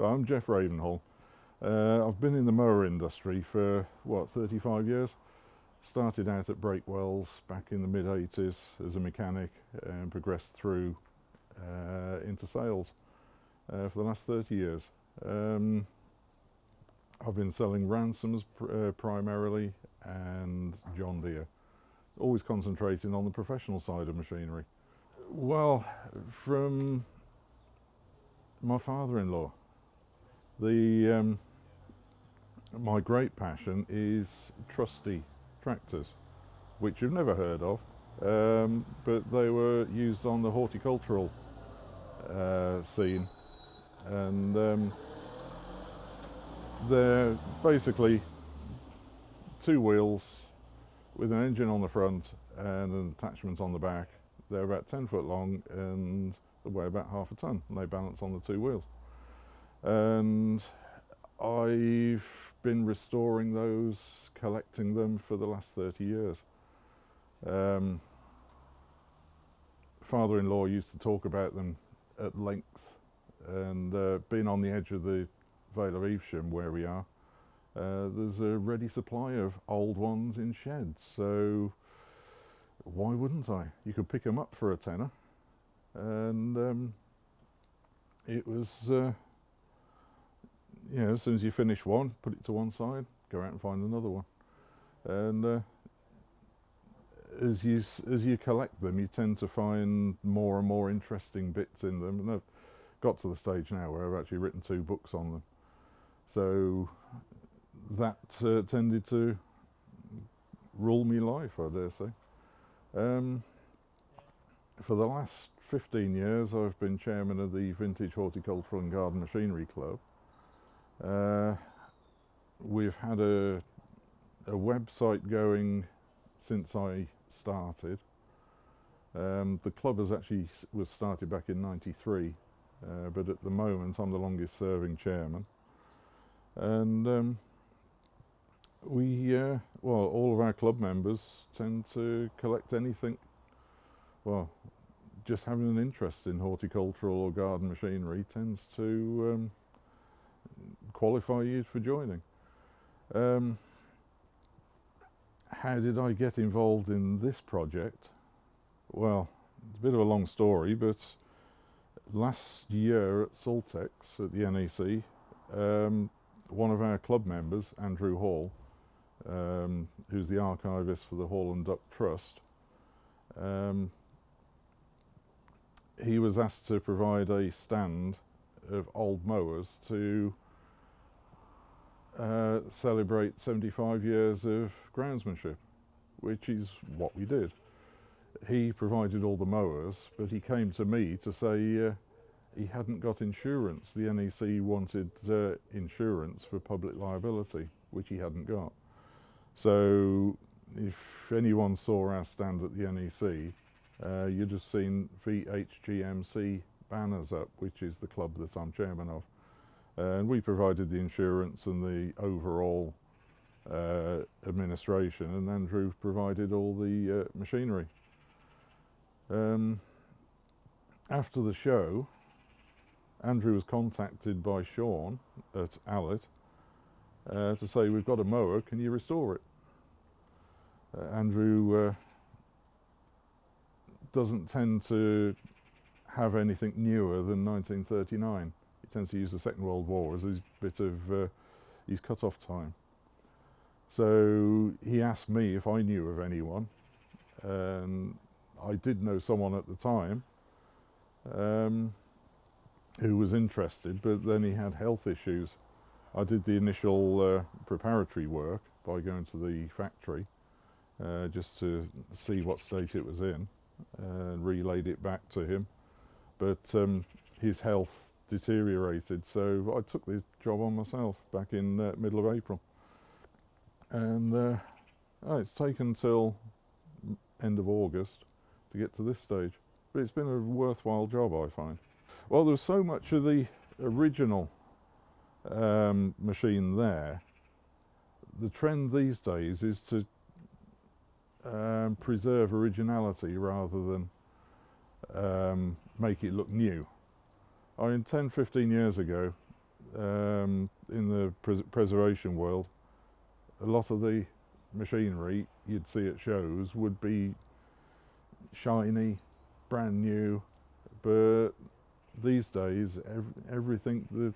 I'm Geoff Ravenhall. Uh, I've been in the mower industry for what 35 years. Started out at Breakwells back in the mid 80s as a mechanic and progressed through uh, into sales uh, for the last 30 years. Um, I've been selling Ransomes pr- uh, primarily and John Deere, always concentrating on the professional side of machinery. Well, from my father-in-law, the um, my great passion is trusty tractors, which you've never heard of, um, but they were used on the horticultural uh, scene, and um, they're basically two wheels with an engine on the front and an attachment on the back. They're about 10 foot long and weigh about half a ton and they balance on the two wheels. And I've been restoring those, collecting them for the last 30 years. Um, father-in-law used to talk about them at length and uh, being on the edge of the Vale of Evesham where we are, uh, there's a ready supply of old ones in sheds. So why wouldn't I? You could pick them up for a tenner. And um, it was, uh, you know, as soon as you finish one, put it to one side, go out and find another one. And uh, as you as you collect them, you tend to find more and more interesting bits in them. And I've got to the stage now where I've actually written two books on them. So that uh, tended to rule me life, I dare say. Um, for the last 15 years, I've been chairman of the Vintage Horticultural and Garden Machinery Club. Uh, we've had a, a website going since I started. Um, the club has actually was started back in '93, uh, but at the moment I'm the longest serving chairman. And um, we, uh, well, all of our club members tend to collect anything, well, just having an interest in horticultural or garden machinery tends to um, qualify you for joining. Um, how did I get involved in this project? Well, it's a bit of a long story, but last year at Saltex at the NEC, um, one of our club members, Andrew Hall, um, who's the archivist for the Hall and Duck Trust, um, he was asked to provide a stand of old mowers to uh, celebrate 75 years of groundsmanship, which is what we did. He provided all the mowers, but he came to me to say uh, he hadn't got insurance. The NEC wanted uh, insurance for public liability, which he hadn't got. So if anyone saw our stand at the NEC, uh, you'd have seen VHGMC banners up, which is the club that I'm chairman of. Uh, and we provided the insurance and the overall uh, administration, and Andrew provided all the uh, machinery. Um, after the show, Andrew was contacted by Sean at Allett uh, to say, we've got a mower, can you restore it? Uh, Andrew uh, doesn't tend to have anything newer than 1939. Tends to use the Second World War as his bit of uh, his cut-off time. So he asked me if I knew of anyone, and I did know someone at the time um, who was interested, but then he had health issues. I did the initial uh, preparatory work by going to the factory uh, just to see what state it was in and relayed it back to him. But um, his health deteriorated, so I took the job on myself back in uh, middle of April. And uh, oh, it's taken till end of August to get to this stage. But it's been a worthwhile job, I find. Well, there's so much of the original um, machine there. The trend these days is to um, preserve originality rather than um, make it look new. I mean, 10, 15 years ago, um, in the pres- preservation world, a lot of the machinery you'd see at shows would be shiny, brand new, but these days ev- everything the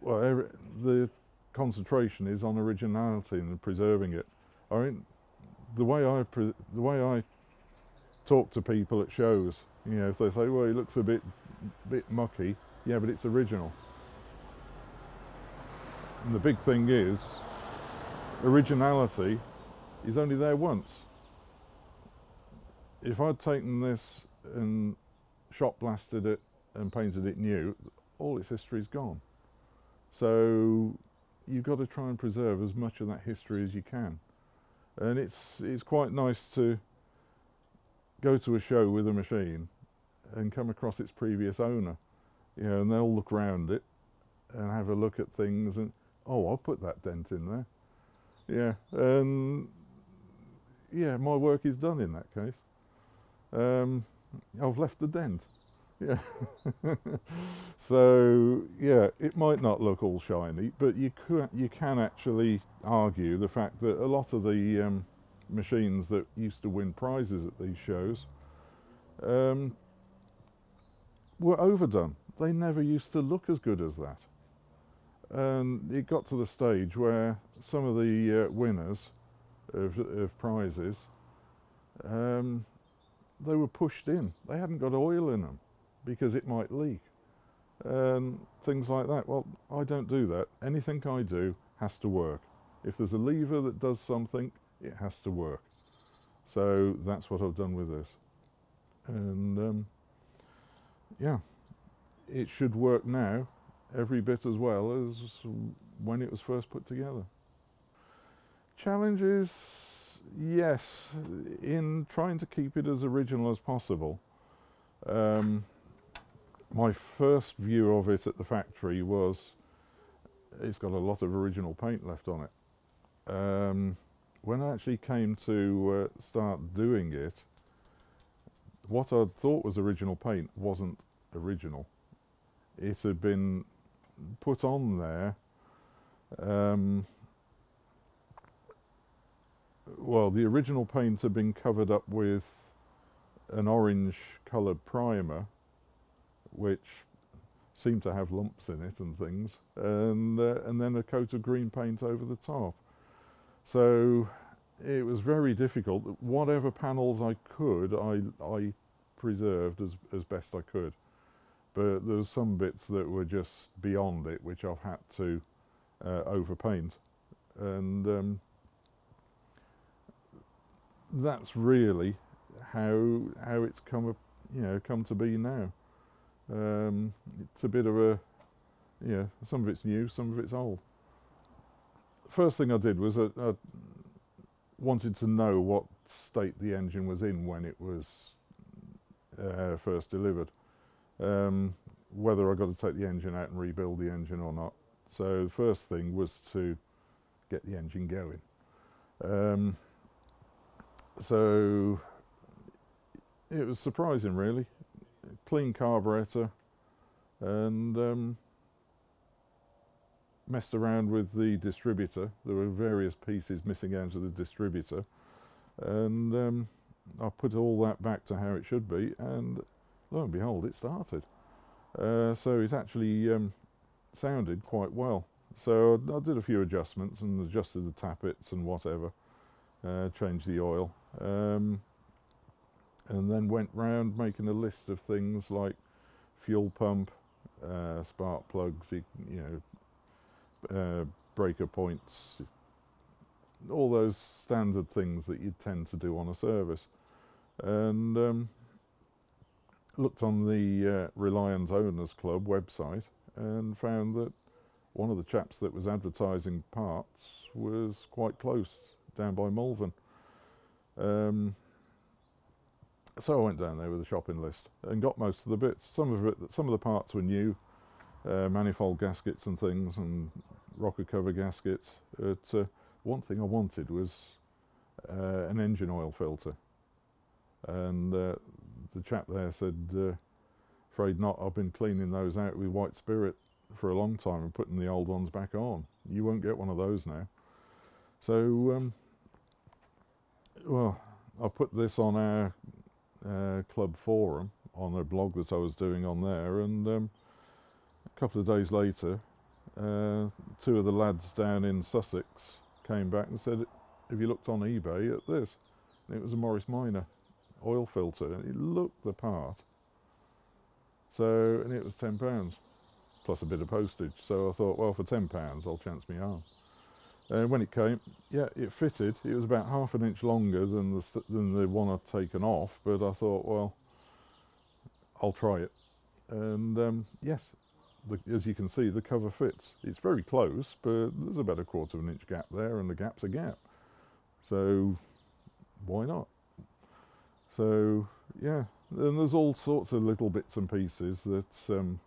well the concentration is on originality and preserving it. I mean, the way I the way I talk to people at shows, you know, if they say, "Well, he looks a bit bit mucky," yeah, but it's original. And the big thing is, originality is only there once. If I'd taken this and shot blasted it and painted it new, all its history is gone. So you've got to try and preserve as much of that history as you can. And it's it's quite nice to go to a show with a machine and come across its previous owner, you know, and they'll look around it and have a look at things and oh, I'll put that dent in there. Yeah, and yeah, my work is done in that case. Um, I've left the dent. Yeah. so yeah, it might not look all shiny, but you could you can actually argue the fact that a lot of the um, machines that used to win prizes at these shows um, were overdone. They never used to look as good as that. And it got to the stage where some of the uh, winners of, of prizes, um, they were pushed in. They hadn't got oil in them because it might leak. And things like that. Well, I don't do that. Anything I do has to work. If there's a lever that does something, it has to work. So that's what I've done with this. And um, yeah, it should work now every bit as well as when it was first put together. Challenges, yes, in trying to keep it as original as possible. Um, my first view of it at the factory was it's got a lot of original paint left on it. Um, when I actually came to uh, start doing it, what I thought was original paint wasn't original. It had been put on there. Um, well, the original paint had been covered up with an orange coloured primer, which seemed to have lumps in it and things, and uh, and then a coat of green paint over the top. So it was very difficult. Whatever panels I could, I I preserved as as best I could, but there were some bits that were just beyond it, which I've had to uh, overpaint, and um, that's really how how it's come up, you know come to be now. Um, it's a bit of a yeah, some of it's new, some of it's old. First thing I did was I, I wanted to know what state the engine was in when it was uh, first delivered. Um, whether I got to take the engine out and rebuild the engine or not. So the first thing was to get the engine going. Um, so it was surprising, really. Clean carburetor, and um, messed around with the distributor. There were various pieces missing out of the distributor, and um, I put all that back to how it should be, and lo and behold, it started. Uh, so it actually um, sounded quite well. So I, did a few adjustments and adjusted the tappets and whatever, uh, changed the oil, um, and then went round making a list of things like fuel pump, uh, spark plugs, you know, uh, breaker points, all those standard things that you tend to do on a service. And um, looked on the uh, Reliant Owners Club website and found that one of the chaps that was advertising parts was quite close down by Malvern. Um, so I went down there with a shopping list and got most of the bits. Some of it, some of the parts were new, uh, manifold gaskets and things, and rocker cover gaskets. But uh, one thing I wanted was uh, an engine oil filter, and uh, the chap there said, uh, "Afraid not. I've been cleaning those out with white spirit for a long time and putting the old ones back on. You won't get one of those now. So, um, well, I put this on our uh, club forum on a blog that I was doing on there, and um, couple of days later, uh, two of the lads down in Sussex came back and said, "Have you looked on eBay at this?" And it was a Morris Minor oil filter, and it looked the part. So, and it was ten pounds plus a bit of postage. So I thought, well, for ten pounds, I'll chance me arm. And when it came, yeah, it fitted. It was about half an inch longer than the than the one I'd taken off, but I thought, well, I'll try it. And um, yes, the, as you can see, the cover fits. It's very close, but there's about a quarter of an inch gap there, and the gap's a gap. So why not? So yeah, and there's all sorts of little bits and pieces that um,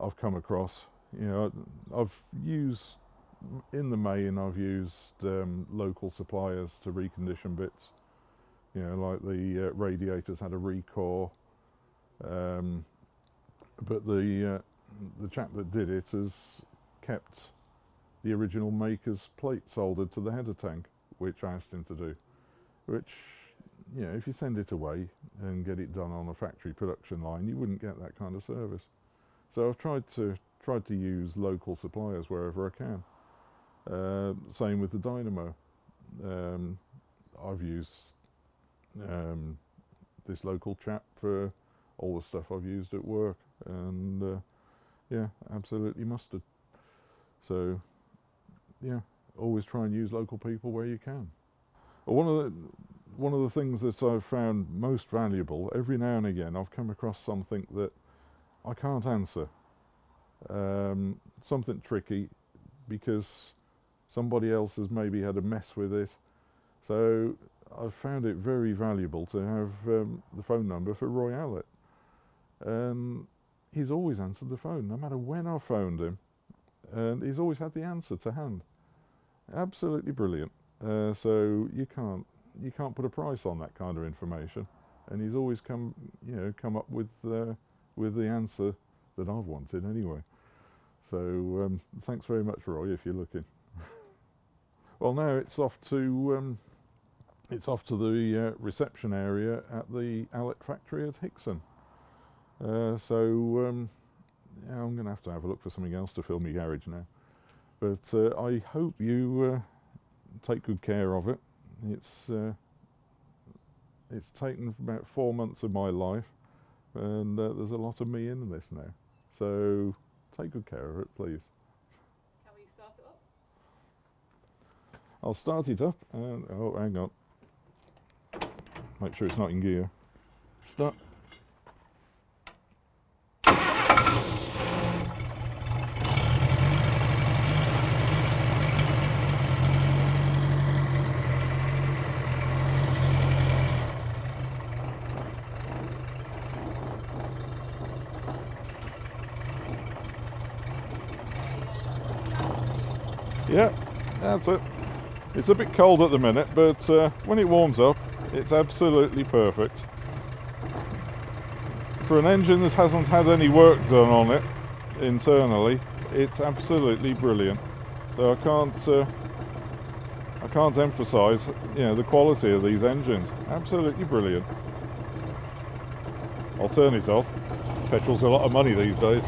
I've come across. You know, I've used in the main. I've used um, local suppliers to recondition bits. You know, like the uh, radiators had a recore, um, but the uh, the chap that did it has kept the original maker's plate soldered to the header tank, which I asked him to do. Which, you know, if you send it away and get it done on a factory production line, you wouldn't get that kind of service. So I've tried to tried to use local suppliers wherever I can. Uh, same with the dynamo. Um, I've used um, this local chap for all the stuff I've used at work, and uh, yeah, absolutely mustard. So yeah, always try and use local people where you can. One of the one of the things that I've found most valuable every now and again, I've come across something that I can't answer. Um, something tricky because somebody else has maybe had a mess with it. So I've found it very valuable to have um, the phone number for Roy Allett. And he's always answered the phone, no matter when I've phoned him. And he's always had the answer to hand. Absolutely brilliant. Uh, so you can't you can't put a price on that kind of information. And he's always come you know come up with uh, with the answer that I've wanted anyway. So um, thanks very much, Roy, if you're looking. well, now it's off to um, it's off to the uh, reception area at the Allett factory at Hixon. Uh, so um, yeah, I'm going to have to have a look for something else to fill my garage now. But uh, I hope you uh, take good care of it. It's uh, it's taken about four months of my life, and uh, there's a lot of me in this now. So take good care of it, please. Can we start it up? I'll start it up and oh, hang on. Make sure it's not in gear. Start. Yeah, that's it. It's a bit cold at the minute, but uh, when it warms up, it's absolutely perfect. For an engine that hasn't had any work done on it internally, it's absolutely brilliant. So I can't, uh, I can't emphasise, you know, the quality of these engines. Absolutely brilliant. I'll turn it off. Petrol's a lot of money these days.